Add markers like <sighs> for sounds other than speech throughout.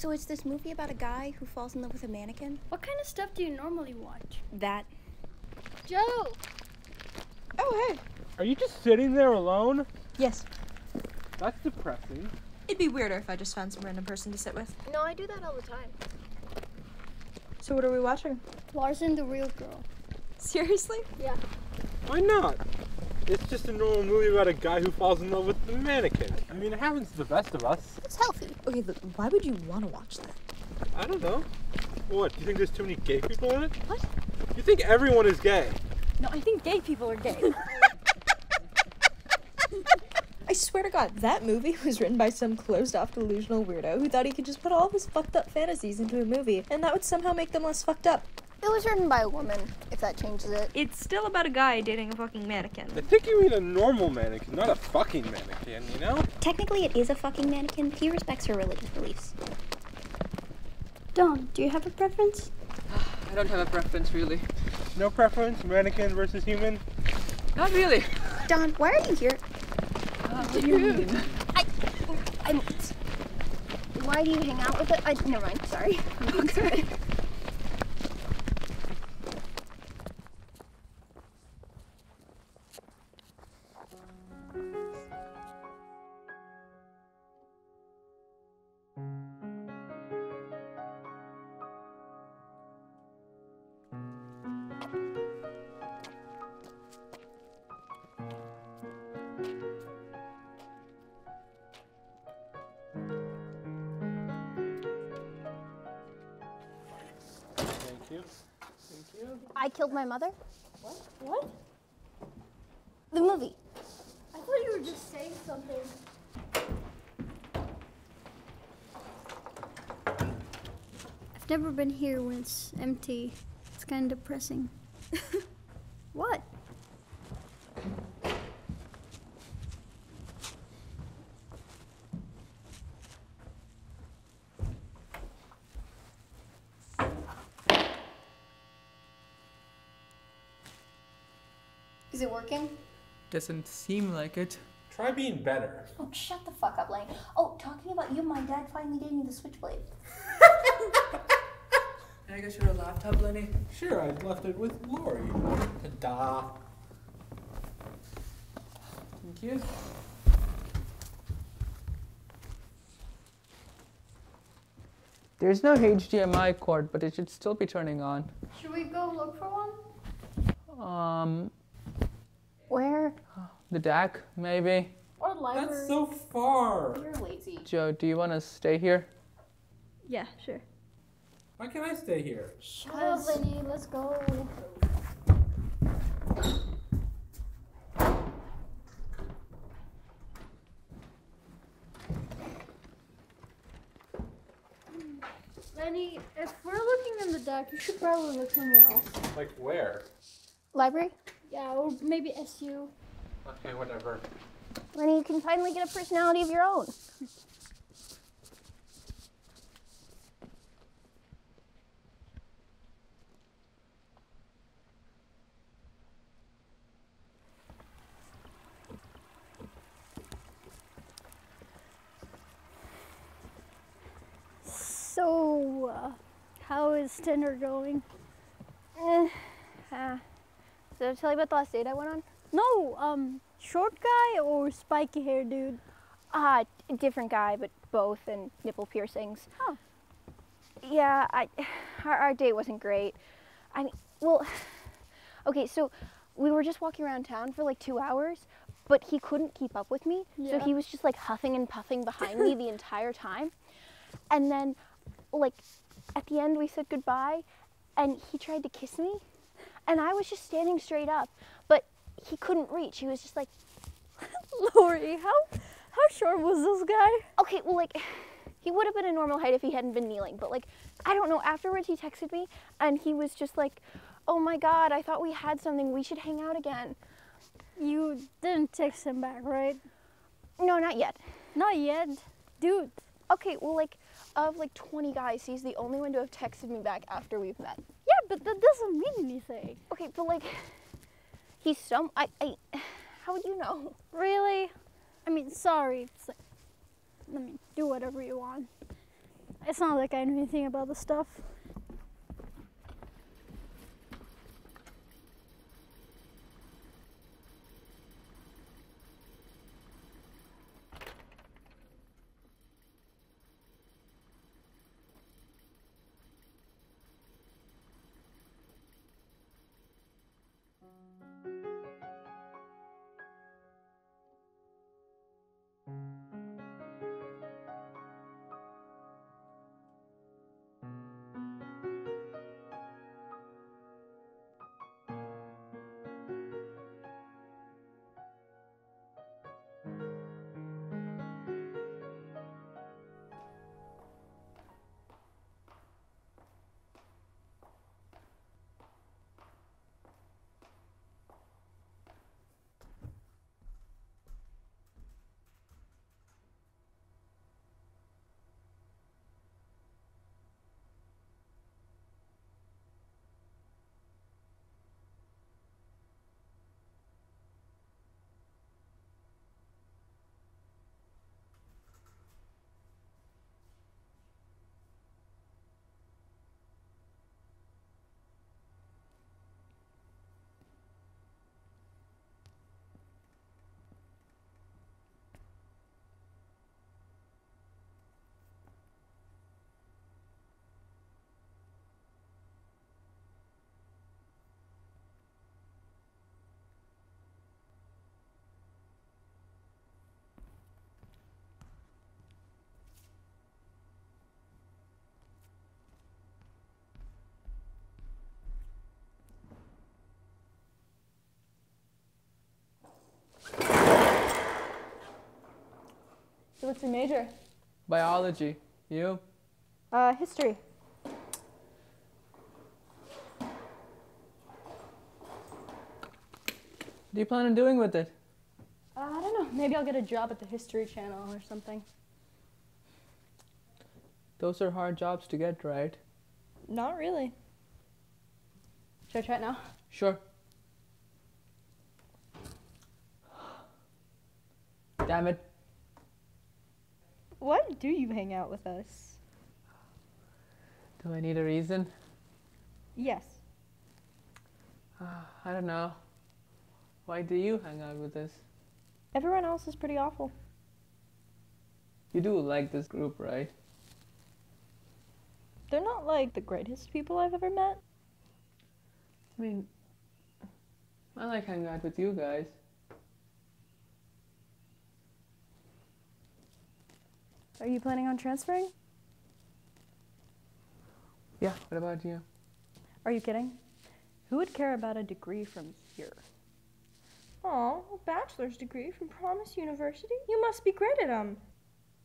So it's this movie about a guy who falls in love with a mannequin? What kind of stuff do you normally watch? That. Joe! Oh, hey. Are you just sitting there alone? Yes. That's depressing. It'd be weirder if I just found some random person to sit with. No, I do that all the time. So what are we watching? Lars and the Real Girl. Seriously? Yeah. Why not? It's just a normal movie about a guy who falls in love with the mannequin. I mean, it happens to the best of us. It's healthy. Okay, but why would you want to watch that? I don't know. What? Do you think there's too many gay people in it? What? You think everyone is gay? No, I think gay people are gay. <laughs> I swear to God, that movie was written by some closed off delusional weirdo who thought he could just put all of his fucked up fantasies into a movie and that would somehow make them less fucked up. It was written by a woman, if that changes it. It's still about a guy dating a fucking mannequin. I think you mean a normal mannequin, not a fucking mannequin, you know? Technically, it is a fucking mannequin. He respects her religious beliefs. Don, do you have a preference? <sighs> I don't have a preference really. No preference, mannequin versus human? Not really. Don, why are you here? Uh, what do you mean? I, I'm. Why do you hang out with it? I, never mind. Sorry. <laughs> sorry. I killed my mother? What? What? The movie. I thought you were just saying something. I've never been here when it's empty. It's kind of depressing. <laughs> what? Is it working? Doesn't seem like it. Try being better. Oh, shut the fuck up, Lane. Oh, talking about you, my dad finally gave me the switchblade. <laughs> Can I get you a laptop, Lenny? Sure, I left it with Lori. Ta-da. Thank you. There's no HDMI cord, but it should still be turning on. Should we go look for one? Um, Where? The deck, maybe? Or library. That's so far. You're lazy. Joe, do you want to stay here? Yeah, sure. Why can't I stay here? Shut up, Lenny. Let's go. Lenny, if we're looking in the deck, you should probably look somewhere else. Like where? Library? Yeah, or maybe SU. Okay, whatever. Lenny, you can finally get a personality of your own. So, uh, how is Tinder going? Eh, uh, did I tell you about the last date I went on? No, um, short guy or spiky hair dude? Ah, a different guy, but both, and nipple piercings. Huh. Yeah, I, our, our date wasn't great. I mean, well, <sighs> okay, so we were just walking around town for like two hours, but he couldn't keep up with me. Yeah. So he was just like huffing and puffing behind me <laughs> the entire time. And then, like, at the end, we said goodbye, and he tried to kiss me. And I was just standing straight up, he couldn't reach. He was just like, <laughs> Lori, how how short was this guy? okay, well, like, <sighs> he would have been a normal height if he hadn't been kneeling, but like, I don't know. Afterwards, he texted me and he was just like, oh my god, I thought we had something. We should hang out again. You didn't text him back, right? No, not yet. Not yet. Dude, Okay, well, like, of like 20 guys, he's the only one to have texted me back after we've met. yeah, but that doesn't mean anything. Okay, but like, he's so, I. I <sighs> how would you know? Really? I mean, sorry. It's like, I mean, do whatever you want. It's not like I know anything about the stuff. What's your major? Biology. You? Uh, history. What do you plan on doing with it? Uh, I don't know. Maybe I'll get a job at the History Channel or something. Those are hard jobs to get, right? Not really. Should I try it now? Sure. Damn it. Why do you hang out with us? Do I need a reason? Yes. Ah, I don't know. Why do you hang out with us? Everyone else is pretty awful. You do like this group, right? They're not like the greatest people I've ever met. I mean, I like hanging out with you guys. Are you planning on transferring? Yeah, what about you? Are you kidding? Who would care about a degree from here? Oh, a bachelor's degree from Promise University? You must be great at um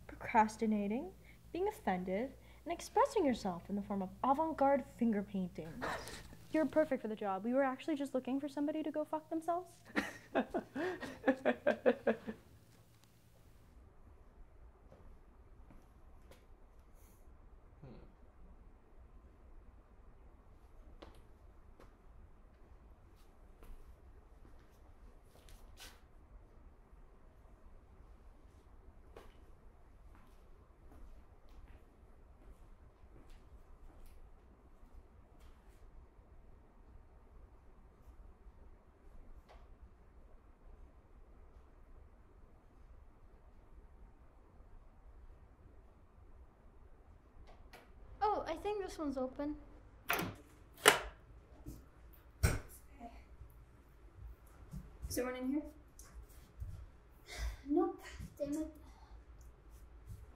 procrastinating, being offended, and expressing yourself in the form of avant-garde finger painting. <laughs> You're perfect for the job. We were actually just looking for somebody to go fuck themselves. <laughs> Oh, I think this one's open. Is everyone in here? <sighs> Nope. Damn it.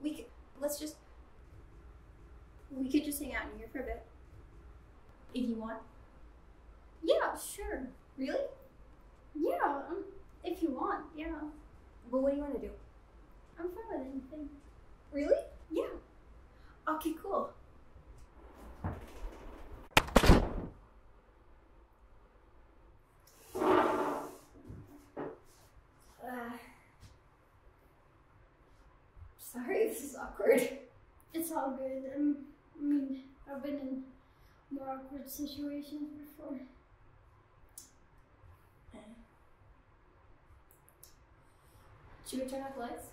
We could, let's just. We could just hang out in here for a bit. If you want. Yeah, sure. Really? Yeah, um, if you want, yeah. Well, what do you want to do? I'm fine with anything. Really? Yeah. Okay, cool. Uh, sorry, this is awkward. It's all good. Um, I mean, I've been in more awkward situations before. Should we turn off the lights?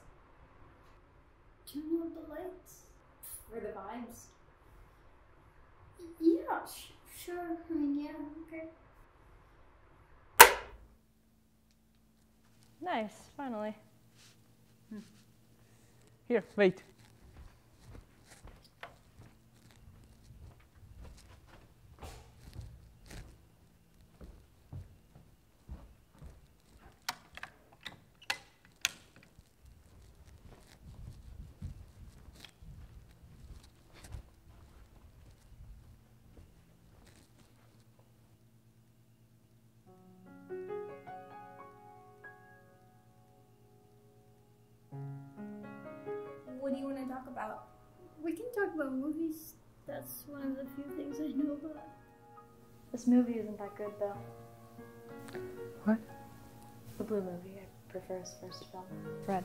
Turn off the lights. for the vibes. Yeah, sh- sure. I mean, yeah, okay. Nice, finally. Here, wait. About movies. That's one of the few things I know about. This movie isn't that good, though. What? The blue movie. I prefer his first film. Red.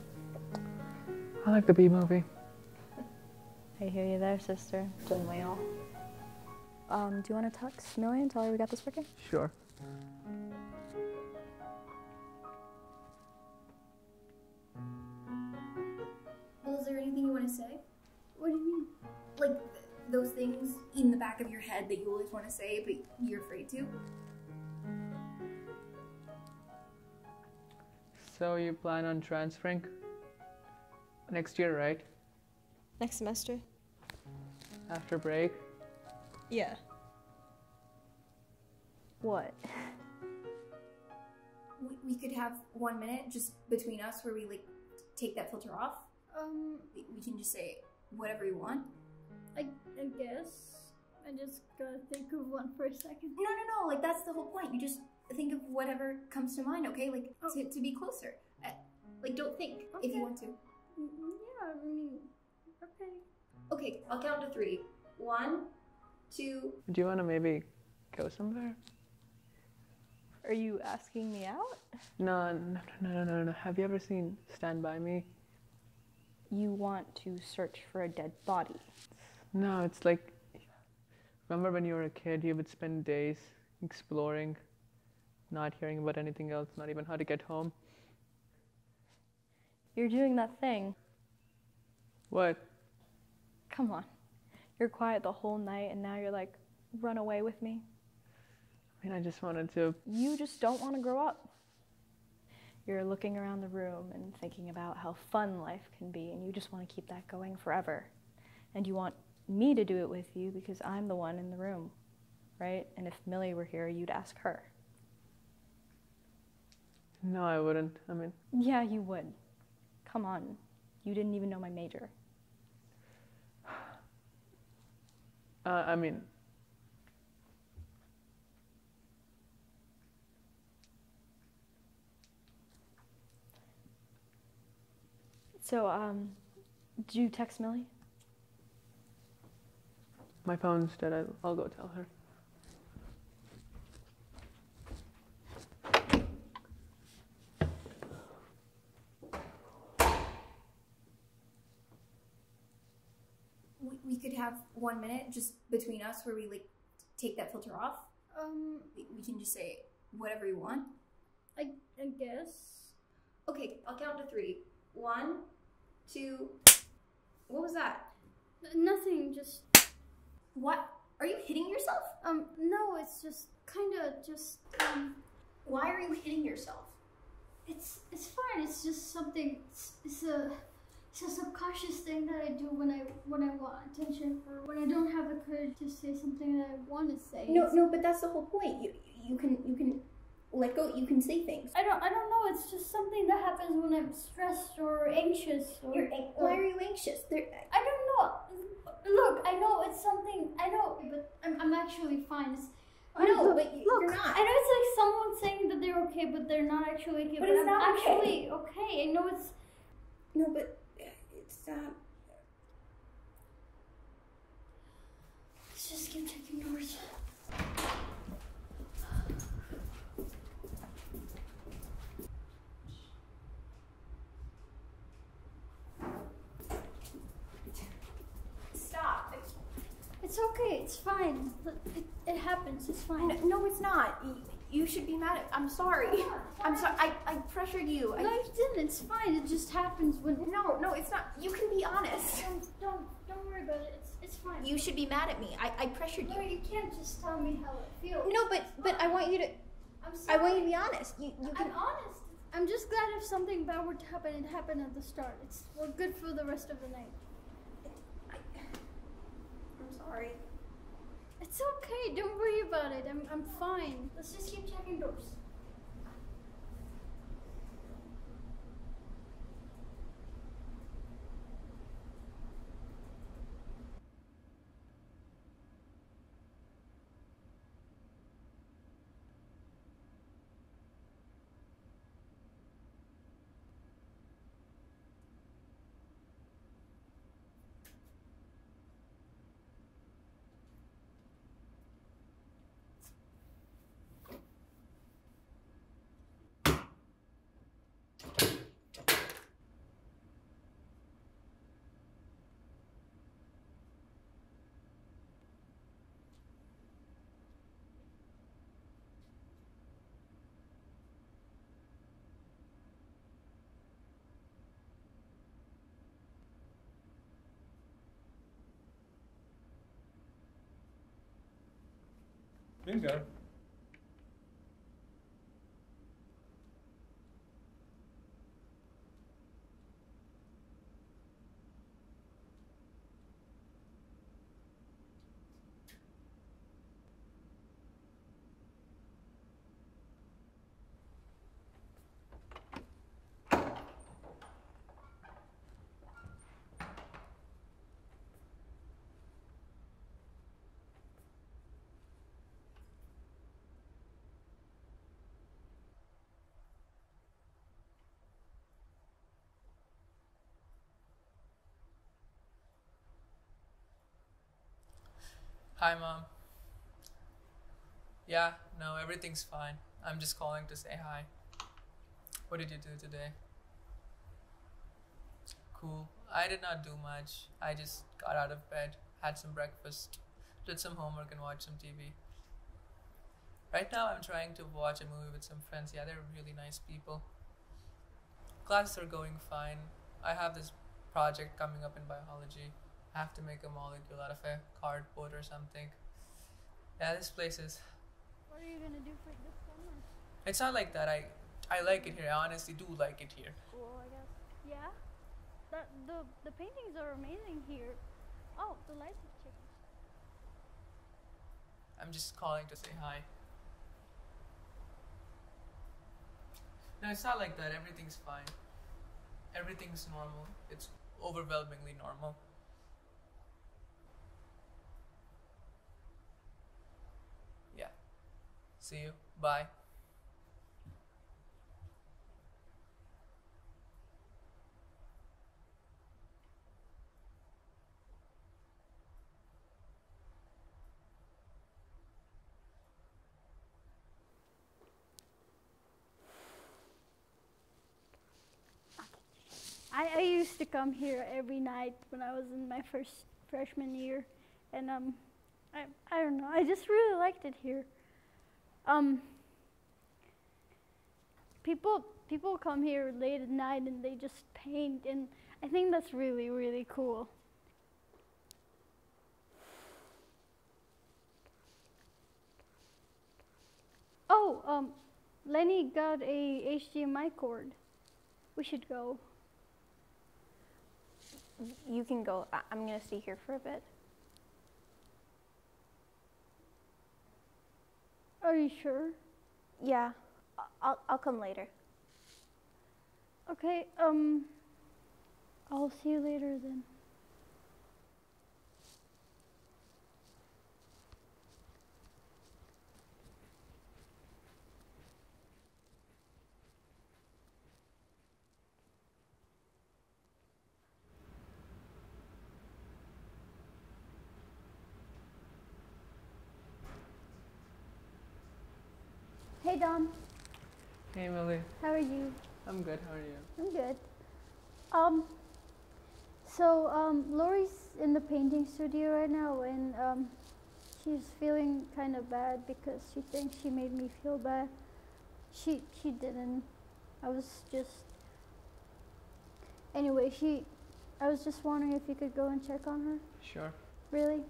I like the B movie. <laughs> I hear you there, sister. Don't we all? Um, do you want to text Millie and tell her we got this working? Sure. Things in the back of your head that you always want to say, but you're afraid to? So you plan on transferring? Next year, right? Next semester? After break? Yeah. What? We, we could have one minute just between us where we like take that filter off. Um, We we can just say whatever you want. I, I guess. I just gotta think of one for a second. No, no, no. Like that's the whole point. You just think of whatever comes to mind. Okay, like Oh. to, to be closer. Uh, like don't think if you want to. Mm, Yeah, I mean, okay. Okay, I'll count to three. One, two. Do you want to maybe go somewhere? Are you asking me out? No, no, no, no, no, no. Have you ever seen Stand By Me? You want to search for a dead body. No, it's like. Remember when you were a kid, you would spend days exploring, not hearing about anything else, not even how to get home? You're doing that thing. What? Come on. You're quiet the whole night and now you're like, run away with me. I mean, I just wanted to. You just don't want to grow up. You're looking around the room and thinking about how fun life can be, and you just want to keep that going forever. And you want me to do it with you because I'm the one in the room, right? And if Millie were here, you'd ask her. No, I wouldn't. I mean, Yeah, you would. Come on. You didn't even know my major. <sighs> uh, I mean, So, um, did you text Millie? My phone's dead. I'll, I'll go tell her. We, we could have one minute just between us where we like take that filter off. Um, We, we can just say whatever you want. I, I guess. Okay, I'll count to three. One, two. What was that? N- Nothing, just, What? Are you hitting yourself? um, no, it's just kinda just, um, Why are you hitting yourself? it's, it's fine. It's just something, it's, it's a, it's a subconscious thing that I do when I, when I want attention or when I don't have the courage to say something that I want to say. No, no, but that's the whole point. You you can you can let go. You can say things. I don't, I don't know. It's just something that happens when I'm stressed or anxious. Or, You're why are you anxious? I don't know. Look, I know it's something. I know, but I'm, I'm actually fine. It's, I know, look, but you- look, you're not. I know it's like someone saying that they're okay, but they're not actually okay. But But, it's I'm not okay. actually okay. I know it's. no, but uh, it's not. Let's just keep checking doors. Stop. It's okay. It's fine. It, it happens. It's fine. No, no, it's not. You, You should be mad at. I'm sorry. I'm sorry. I, I pressured you. I, No, you didn't. It's fine. It just happens when. no, no, it's not. You can be honest. Don't don't don't worry about it. It's it's fine. You should be mad at me. I, I pressured no, you. you can't just tell me how it feels. No, but but I want you to. I'm sorry. I want you to be honest. You you can. I'm honest. I'm just glad if something bad were to happen, it happened at the start. It's we're good for the rest of the night. I'm sorry. It's okay. Don't worry about it. I'm I'm fine. Let's just keep checking doors. Bingo. Hi, Mom. Yeah, no, everything's fine. I'm just calling to say hi. What did you do today? Cool. I did not do much. I just got out of bed, had some breakfast, did some homework, and watched some TV. Right now, I'm trying to watch a movie with some friends. Yeah, they're really nice people. Classes are going fine. I have this project coming up in biology. Have to make a molecule out of a cardboard or something. Yeah, this place is. What are you gonna do for this summer? It's not like that. I, I like it here. I honestly do like it here. Cool, I guess. Yeah. That the the paintings are amazing here. Oh, the lights have changed. I'm just calling to say hi. No, it's not like that. Everything's fine. Everything's normal. It's overwhelmingly normal. Yeah. See you. Bye. I, I used to come here every night when I was in my first freshman year, and um, I I don't know. I just really liked it here. Um, people people come here late at night and they just paint, and I think that's really really cool. Oh, um, Lenny got a HDMI cord. We should go. You can go. I'm gonna stay here for a bit. Are you sure? Yeah, I'll I'll come later. Okay, um, I'll see you later then. Hey Dom, Hey Millie, how are you? I'm good. How are you? I'm good. Um, so um, Lori's in the painting studio right now, and um, she's feeling kind of bad because she thinks she made me feel bad. She she didn't. I was just. Anyway, she. I was just wondering if you could go and check on her. Sure, Really?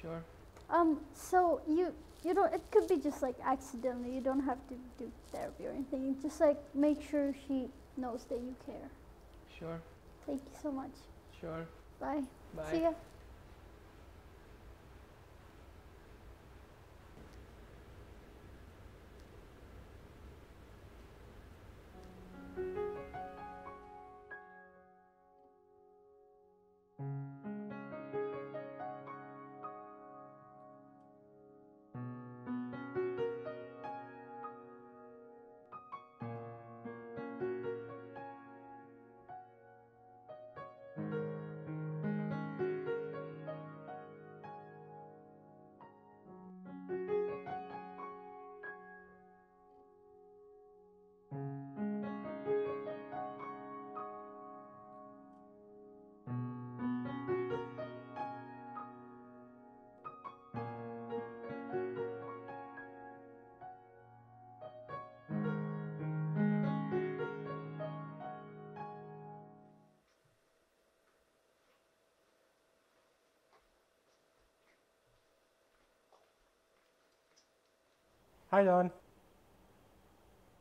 sure. Um. So you you don't. It could be just like accidentally. You don't have to do therapy or anything. Just like make sure she knows that you care. Sure, Thank you so much. sure. Bye. Bye. See ya. Hi, Don.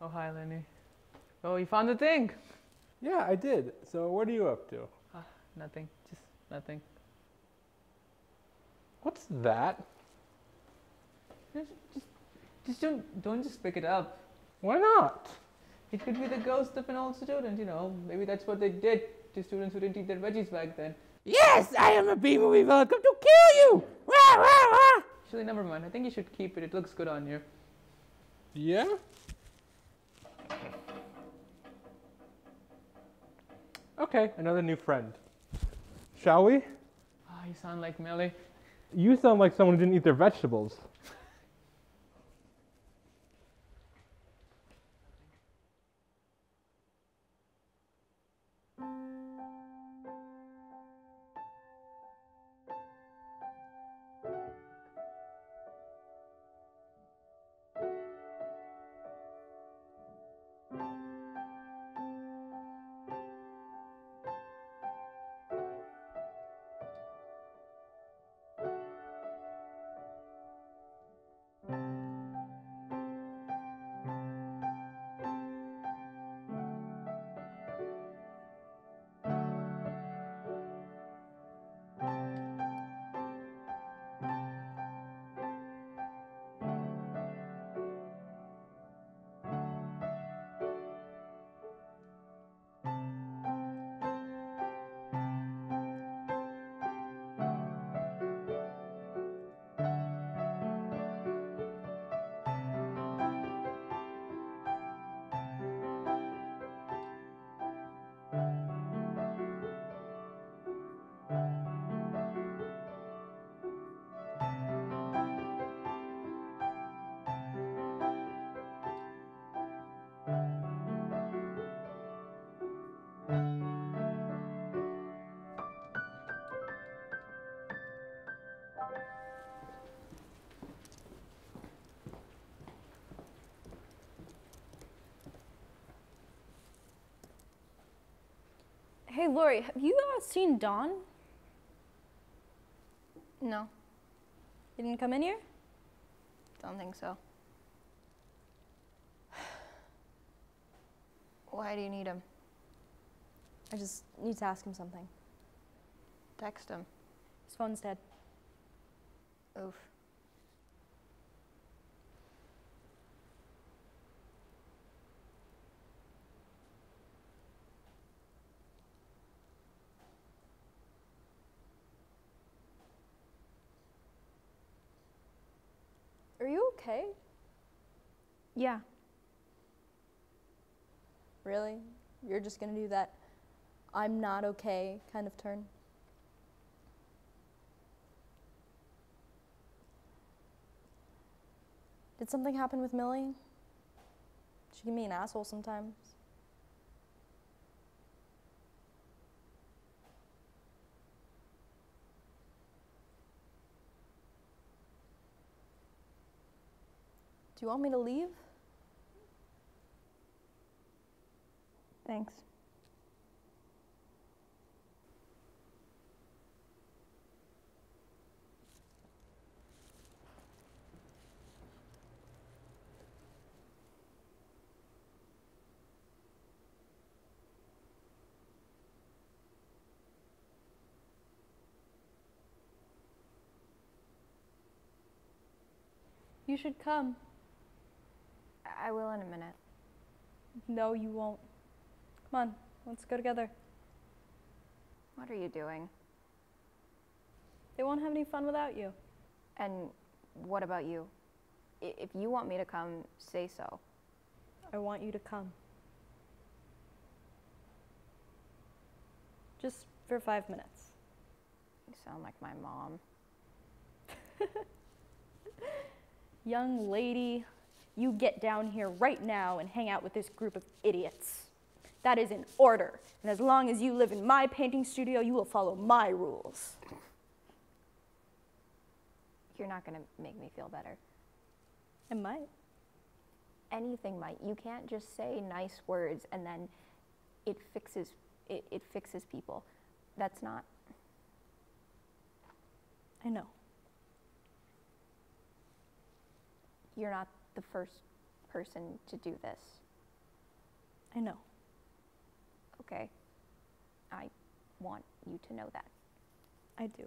Oh, hi, Lenny. Oh, you found the thing? Yeah, I did. So what are you up to? Ah, nothing, just nothing. What's that? Just, just, just don't, don't just pick it up. Why not? It could be the ghost of an old student, you know. Maybe that's what they did to students who didn't eat their veggies back then. Yes, I am a B-movie villain. Come to kill you! Wah, wah, wah. Actually, never mind. I think you should keep it. It looks good on you. Yeah? Okay, another new friend. Shall we? Ah, you sound like Millie. You sound like someone who didn't eat their vegetables. Hey, Lori, have you uh, seen Don? No, He didn't come in here? don't think so. Why do you need him? I just need to ask him something. Text him. His phone's dead. Oof. You okay? Yeah. Really? You're just gonna do that I'm not okay kind of turn? Did something happen with Millie? She can be an asshole sometimes. You want me to leave? Thanks. You should come. I will in a minute. No, you won't. Come on, let's go together. What are you doing? They won't have any fun without you. And what about you? I- If you want me to come, say so. I want you to come. Just for five minutes. You sound like my mom. <laughs> Young lady, you get down here right now and hang out with this group of idiots. That is an order. And as long as you live in my painting studio, you will follow my rules. You're not going to make me feel better. It might. Anything might. You can't just say nice words and then it fixes it, it fixes people. That's not I know. you're not the first person to do this. I know. Okay? I want you to know that. I do.